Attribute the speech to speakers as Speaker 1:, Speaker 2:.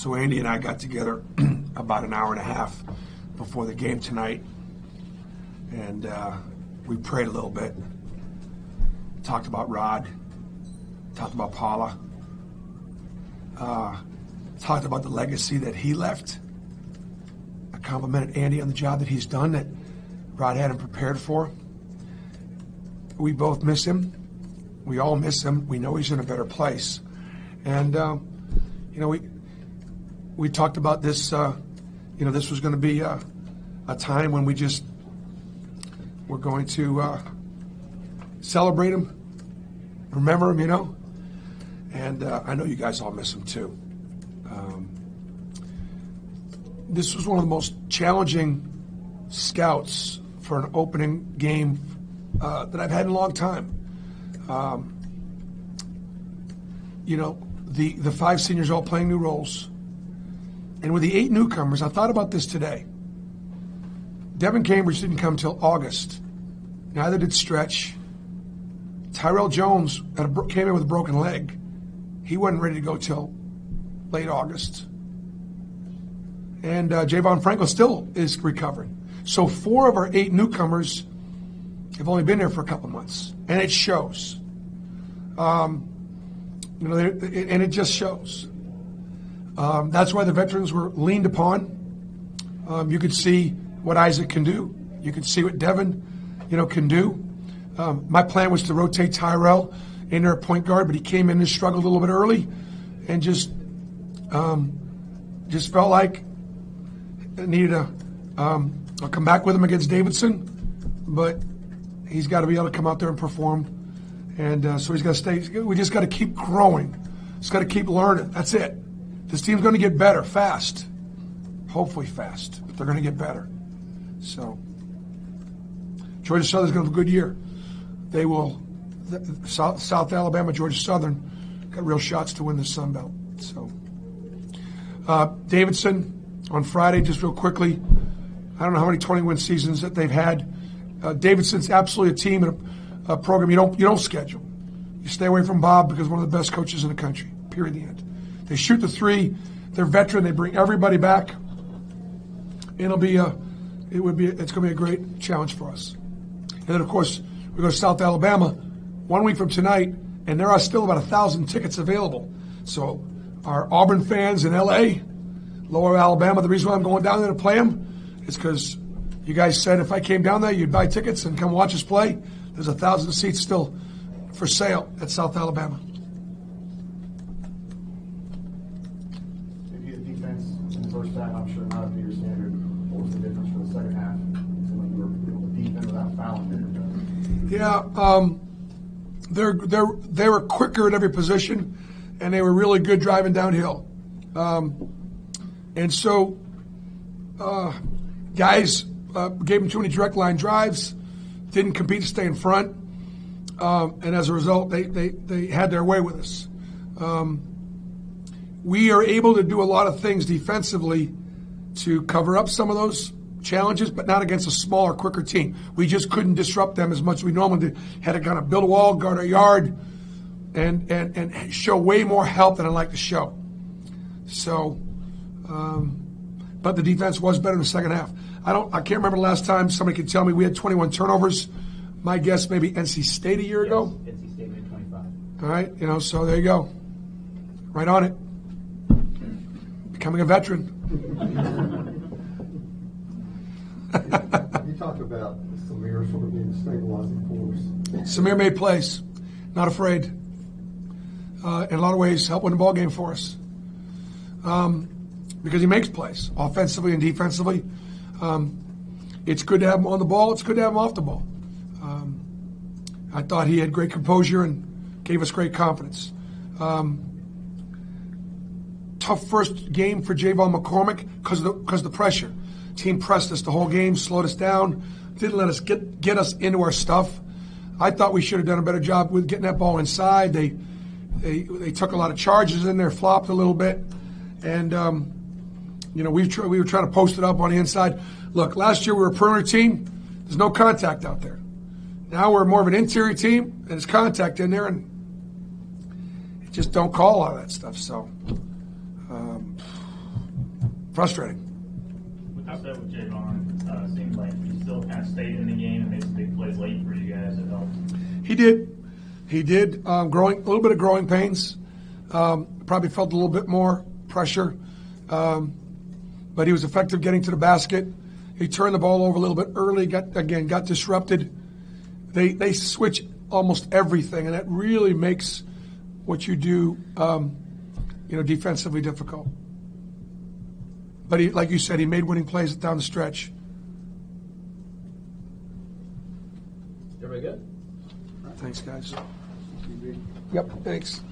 Speaker 1: So Andy and I got together about an hour and a half before the game tonight, and uh, we prayed a little bit. Talked about Rod. Talked about Paula. Uh, talked about the legacy that he left. I complimented Andy on the job that he's done that Rod had him prepared for. We both miss him. We all miss him. We know he's in a better place. And, um, you know, we we talked about this. Uh, you know, this was going to be a, a, time when we just were going to uh, celebrate him, remember him. You know, and uh, I know you guys all miss him too. Um, this was one of the most challenging scouts for an opening game uh, that I've had in a long time. Um, you know, the, the five seniors all playing new roles. And with the eight newcomers, I thought about this today. Devan Cambridge didn't come till August. Neither did Stretch. Tyrell Jones a, came in with a broken leg. He wasn't ready to go till late August. And uh, Javon Franklin still is recovering. So four of our eight newcomers have only been there for a couple months, and it shows. Um, you know, and it just shows. Um, that's why the veterans were leaned upon. Um, you could see what Isaac can do. You could see what Devan, you know, can do. Um, my plan was to rotate Tyrell in there at point guard, but he came in and struggled a little bit early, and just um, just felt like I needed to um, I'll come back with him against Davidson, but he's got to be able to come out there and perform, and uh, so he's got to stay. We just got to keep growing. Just got to keep learning. That's it. This team's going to get better fast, hopefully fast, but they're going to get better. So Georgia Southern's going to have a good year. They will. South, South Alabama, Georgia Southern got real shots to win the Sun Belt. So uh, Davidson on Friday, just real quickly. I don't know how many 20 win seasons that they've had. Uh, Davidson's absolutely a team and a, a, program you don't you don't schedule. You stay away from Bob because one of the best coaches in the country. Period. The end. They shoot the three. They're veteran. They bring everybody back. It'll be a, it would be, it's going to be a great challenge for us. And then of course we go to South Alabama one week from tonight, and there are still about a thousand tickets available. So our Auburn fans in L.A., Lower Alabama, the reason why I'm going down there to play them is because you guys said if I came down there, you'd buy tickets and come watch us play. There's a thousand seats still for sale at South Alabama.
Speaker 2: Maybe the defense in first half, I'm sure not up to your standard. What was the difference for the second half?
Speaker 1: Yeah, um, they're they're they were quicker at every position, and they were really good driving downhill. Um, and so, uh, guys uh, gave them too many direct line drives, didn't compete to stay in front, um, and as a result, they, they, they had their way with us. Um, we are able to do a lot of things defensively to cover up some of those challenges, but not against a smaller, quicker team. We just couldn't disrupt them as much as we normally did. Had to kind of build a wall, guard our yard, and, and, and show way more help than I like to show. So, um, but the defense was better in the second half. I don't. I can't remember the last time somebody could tell me we had 21 turnovers. My guess, maybe NC State a year
Speaker 3: yes,
Speaker 1: ago.
Speaker 3: NC State had 25.
Speaker 1: All right, you know, so there you go. Right on it. Becoming a veteran.
Speaker 4: you talked about Samir sort of being a stabilizing force.
Speaker 1: Samir made plays, not afraid. Uh, in a lot of ways, helped win the ball game for us. Um, because he makes plays offensively and defensively. Um, it's good to have him on the ball. It's good to have him off the ball. Um, I thought he had great composure and gave us great confidence. Um, tough first game for J'Von McCormick because of the the pressure. Team pressed us the whole game, slowed us down, didn't let us get get us into our stuff. I thought we should have done a better job with getting that ball inside. They they they took a lot of charges in there, flopped a little bit, and um, you know, we tr- we were trying to post it up on the inside. Look, last year we were a perimeter team. There's no contact out there. Now we're more of an interior team, and there's contact in there, and just don't call all that stuff. So, frustrating.
Speaker 3: With that said, with J'Von, uh, seemed like he still kind of stayed in the game and made some big plays late for you guys. It helped.
Speaker 1: He did. He did. Um, growing a little bit of growing pains. Um, probably felt a little bit more pressure, um, but he was effective getting to the basket. He turned the ball over a little bit early. Got again got disrupted. They they switch almost everything, and that really makes what you do, um, you know, defensively difficult. But he, like you said, he made winning plays down the stretch.
Speaker 5: Everybody good?
Speaker 1: Thanks, guys. Yep. Thanks.